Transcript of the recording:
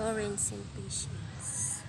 orange and patience.